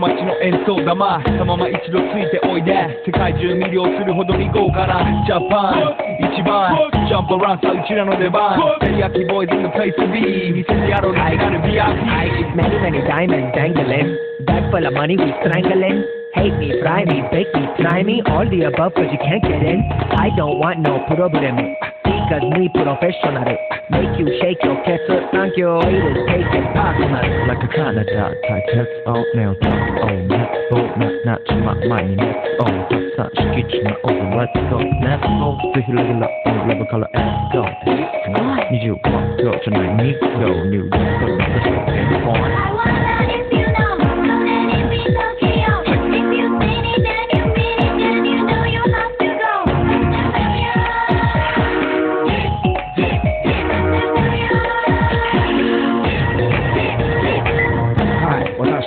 街の演奏玉そのまま一度ついておいで世界中魅了するほどに豪華なジャパン一番ジャンプアランさうちらの出番テリヤキボーイズ in the place to be 見せてやろうななる VIP Many, many diamonds dangling. Bag full of money, we strangling. Hate me, fry me, bake me, try me. All the above, cause you can't get in. I don't want no problem. because we professional. Make you shake your cats up, thank your haters, take it. Like a Canada, tight heads out now, top on, let's go, not not to my mind, let's go, just such kitchen over, let's go, let's go, to heal it up, on level color, let's go. Need you, one, go, tonight, need go, new, let's go, let's go, and. I want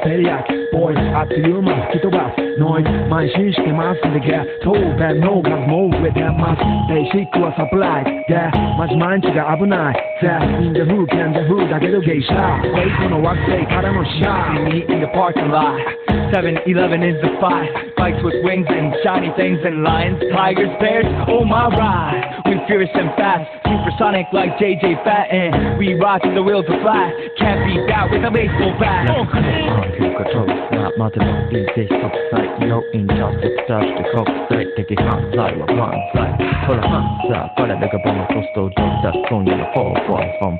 Teriyaki Boyz att gömma sitt och bass Noin, main siis te mastelige Toube nougad mouve temas Tei sikkua sa black De, mas maintsiga abunai Se, in the hood, in the hood, I get a gay shot Wait on a walk day, cut on a shot Meet in the parking lot. 7-Eleven is the fight Bikes with wings and shiny things and lions, tigers, bears, oh my ride furious and fast, supersonic like JJ Fatten. we rock the wheels of fly. Can't be that with a baseball bat. Control, not multiple disease of sight, no injustice, touch the cold sight, take pull a a the door, that's on your from